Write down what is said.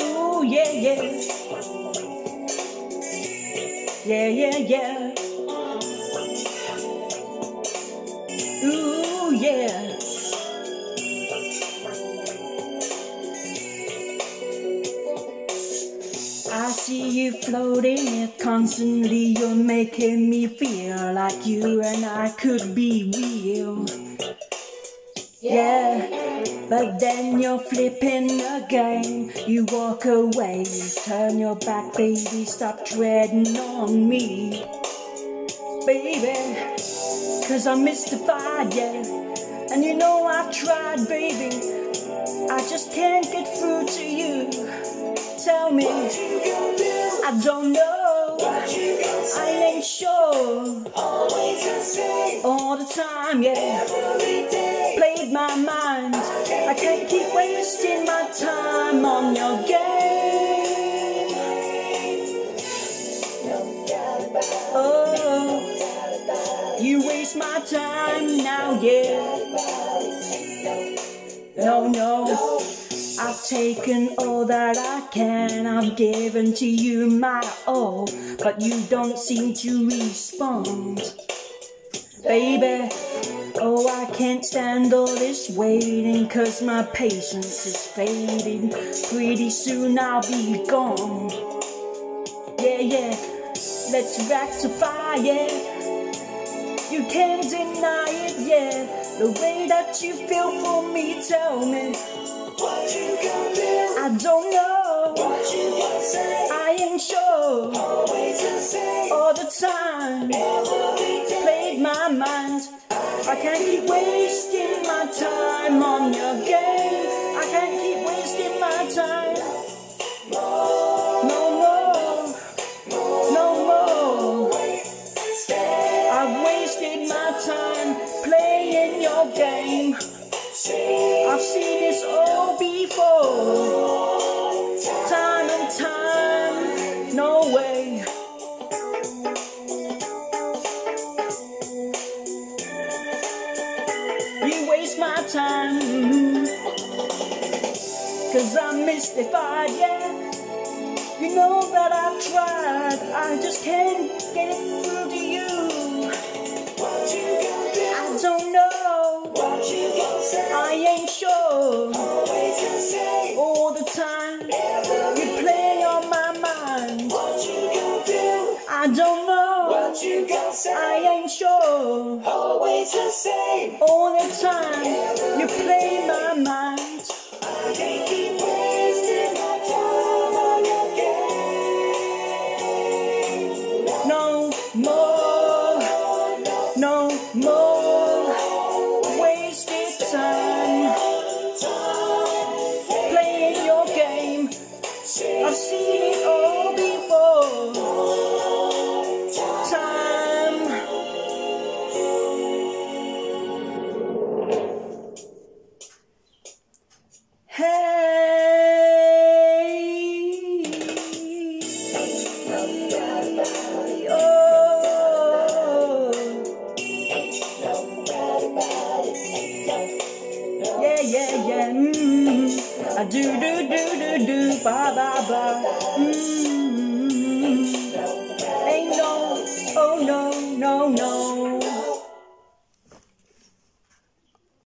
Ooh, yeah, yeah. Yeah, yeah, yeah. See you floating it constantly. You're making me feel like you and I could be real. Yeah, but then you're flipping again. You walk away, you turn your back, baby. Stop treading on me, baby. Cause I'm mystified, yeah. And you know I've tried, baby. I just can't get through to you. Tell me, I don't know. I ain't sure. Always All the time, yeah. Played my mind. I can't keep wasting my time on your game. Oh, you waste my time now, yeah. No, no. Taken all that I can, I've given to you my all, but you don't seem to respond. Baby, oh, I can't stand all this waiting, cause my patience is fading. Pretty soon I'll be gone. Yeah, yeah, let's rectify, yeah. You can't deny it, yeah. The way that you feel for me, tell me. what you gonna do. I don't know. What you gonna say. I ain't sure. All the time. Played my mind. I can't keep wasting my time on your game. I can't keep wasting my time. Game. I've seen this all before. Time and time, no way. You waste my time. Cause I'm mystified, yeah. You know that I've tried, I just can't get through to you. I don't know. what you got, I ain't sure. Always the same. I do, do, do, do, do. Ba, ba, ba. Mm. Ain't no, oh no, no, no.